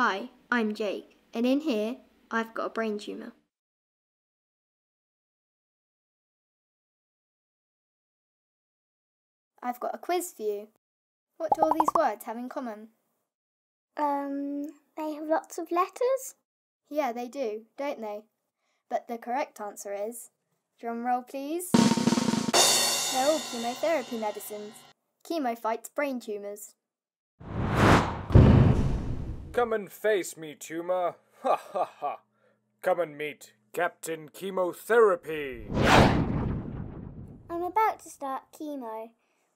Hi, I'm Jake, and in here I've got a brain tumour. I've got a quiz for you. What do all these words have in common? Um, they have lots of letters? Yeah, they do, don't they? But the correct answer is drum roll, please. They're all chemotherapy medicines. Chemo fights brain tumours. Come and face me, tumor. Ha ha ha. Come and meet Captain Chemotherapy. I'm about to start chemo.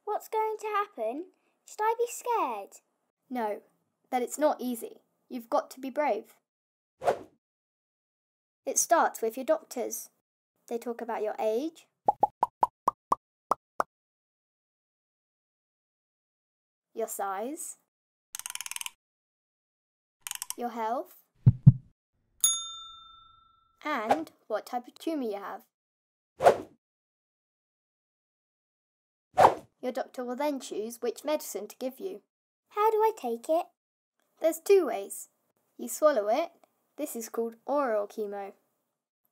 What's going to happen? Should I be scared? No, that it's not easy. You've got to be brave. It starts with your doctors. They talk about your age, your size, your health, and what type of tumour you have. Your doctor will then choose which medicine to give you. How do I take it? There's two ways. You swallow it, this is called oral chemo,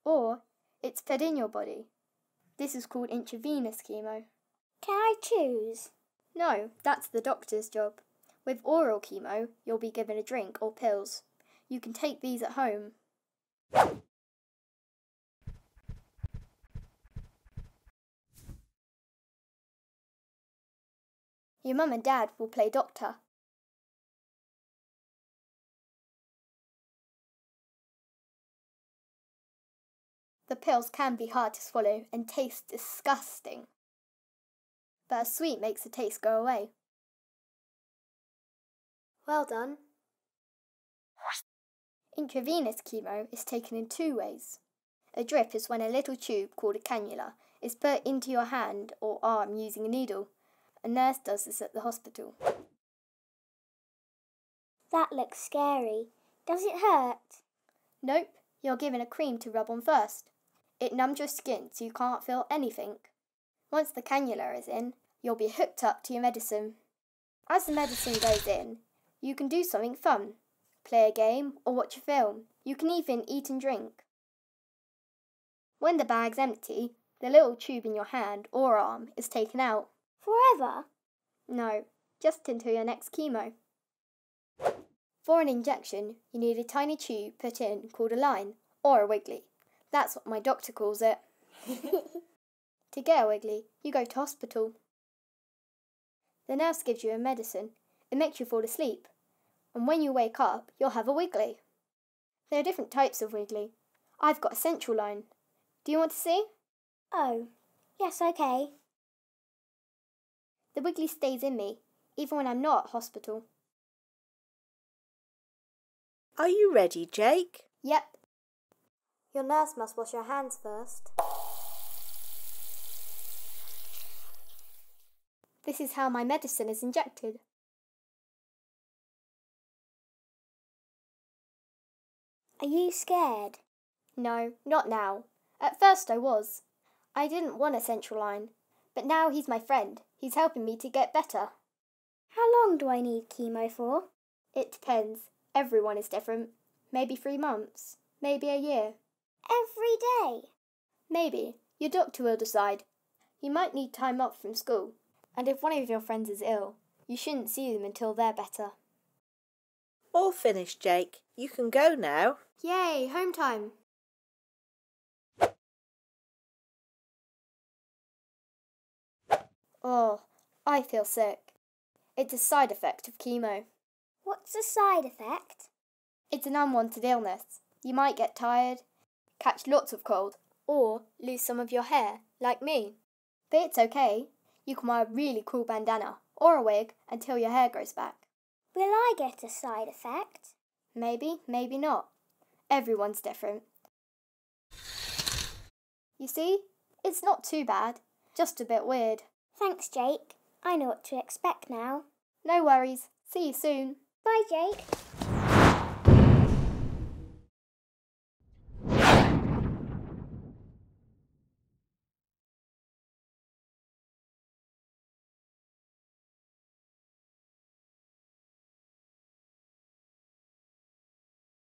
or it's fed in your body. This is called intravenous chemo. Can I choose? No, that's the doctor's job. With oral chemo, you'll be given a drink or pills. You can take these at home. Your mum and dad will play doctor. The pills can be hard to swallow and taste disgusting. But a sweet makes the taste go away. Well done. Intravenous chemo is taken in two ways. A drip is when a little tube called a cannula is put into your hand or arm using a needle. A nurse does this at the hospital. That looks scary. Does it hurt? Nope, you're given a cream to rub on first. It numbs your skin so you can't feel anything. Once the cannula is in, you'll be hooked up to your medicine. As the medicine goes in, you can do something fun. Play a game or watch a film. You can even eat and drink. When the bag's empty, the little tube in your hand or arm is taken out. Forever? No, just until your next chemo. For an injection, you need a tiny tube put in called a line or a wiggly. That's what my doctor calls it. to get a wiggly, you go to hospital. The nurse gives you a medicine. It makes you fall asleep. And when you wake up, you'll have a wiggly. There are different types of wiggly. I've got a central line. Do you want to see? Oh, yes, okay. The wiggly stays in me, even when I'm not at hospital. Are you ready, Jake? Yep. Your nurse must wash your hands first. This is how my medicine is injected. Are you scared? No, not now. At first I was. I didn't want a central line, but now he's my friend. He's helping me to get better. How long do I need chemo for? It depends. Everyone is different. Maybe three months. Maybe a year. Every day? Maybe. Your doctor will decide. You might need time off from school. And if one of your friends is ill, you shouldn't see them until they're better. All finished, Jake. You can go now. Yay, home time. Oh, I feel sick. It's a side effect of chemo. What's a side effect? It's an unwanted illness. You might get tired, catch lots of cold, or lose some of your hair, like me. But it's okay. You can wear a really cool bandana or a wig until your hair grows back. Will I get a side effect? Maybe, maybe not. Everyone's different. You see, it's not too bad, just a bit weird. Thanks, Jake. I know what to expect now. No worries. See you soon. Bye, Jake.